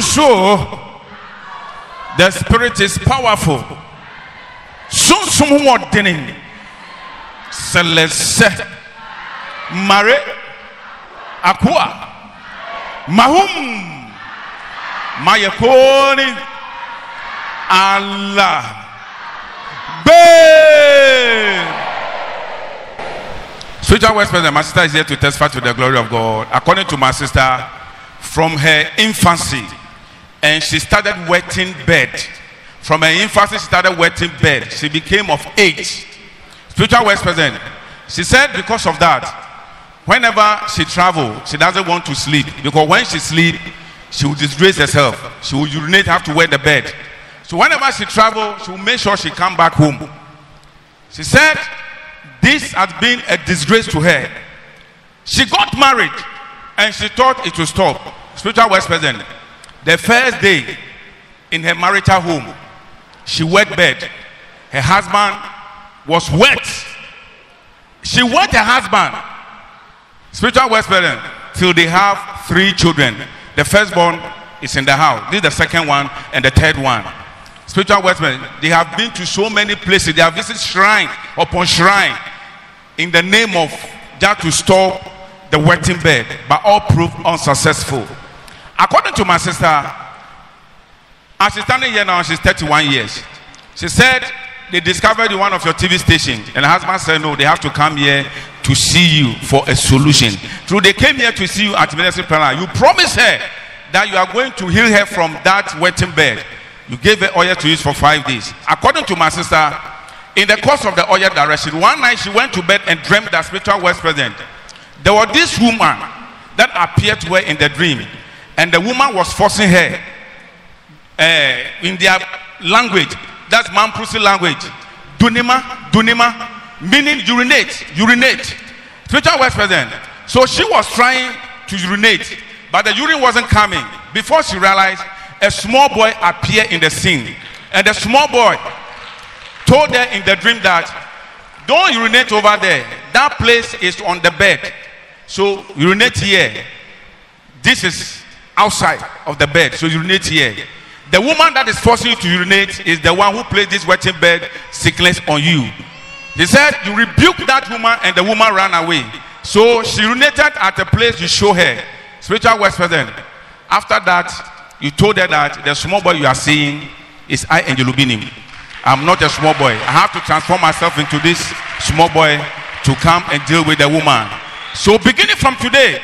so the spirit is powerful. Sunsun wɔdene sɛlɛsɛ mare. Akoa mahum. Mayekoni. Allah. Bee. Spiritual West President, my sister is here to testify to the glory of God. According to my sister, from her infancy, and she started wetting bed. From her infancy, she started wetting bed. She became of age. Spiritual West President, she said because of that, whenever she travel, she doesn't want to sleep because when she sleep, she will disgrace herself. She will urinate, have to wear the bed. So whenever she travel, she will make sure she come back home. She said this has been a disgrace to her. She got married and she thought it would stop. Spiritual West President, the first day in her marital home, she wet bed. Her husband was wet. She wet her husband. Spiritual West till they have three children. The firstborn is in the house. This is the second one and the third one. Spiritual West they have been to so many places. They have visited shrine upon shrine in the name of that to stop the wetting bed, but all proved unsuccessful. According to my sister, as she's standing here now, she's 31 years. She said they discovered one of your TV stations, and her husband said, No, they have to come here to see you for a solution. Through they came here to see you at Ministry Planner. You promised her that you are going to heal her from that wetting bed. You gave her oil to use for five days. According to my sister, in the course of the oil direction, one night she went to bed and dreamed that spiritual was present. There was this woman that appeared to her in the dream, and the woman was forcing her uh, in their language. That's Mamprusi language. Dunima, Dunima, meaning urinate, urinate. Spiritual was present. So she was trying to urinate, but the urine wasn't coming. Before she realized, a small boy appeared in the scene, and the small boy told her in the dream that don't urinate over there. That place is on the bed. So urinate here. This is outside of the bed. So urinate here. The woman that is forcing you to urinate is the one who placed this wetting bed sickness on you. He said, You rebuke that woman, and the woman ran away. So she urinated at the place you show her. Spiritual West President. After that, you told her that the small boy you are seeing is I Angel Obinim. I'm not a small boy. I have to transform myself into this small boy to come and deal with the woman. So beginning from today,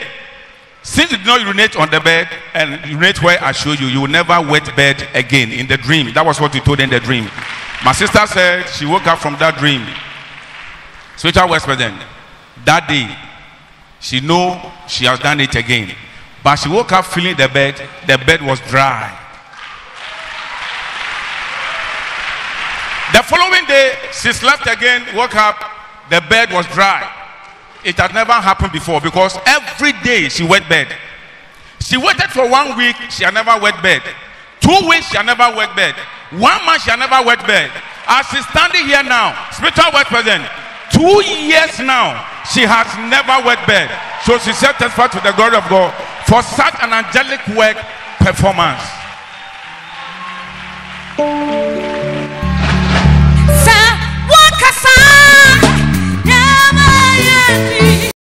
since you did not urinate on the bed and urinate where I showed you, you will never wet bed again in the dream. That was what you told in the dream. My sister said she woke up from that dream. Spiritual West President. That day, she know she has done it again. But she woke up feeling the bed, the bed was dry. The following day, she slept again, woke up, the bed was dry. It had never happened before because every day she wet bed. She waited for one week, she had never wet bed. Two weeks, she had never wet bed. One month, she had never wet bed. As she's standing here now, spiritual wet present, two years now, she has never wet bed. So she said, testify to the glory of God for such an angelic work performance.